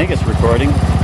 think it's recording.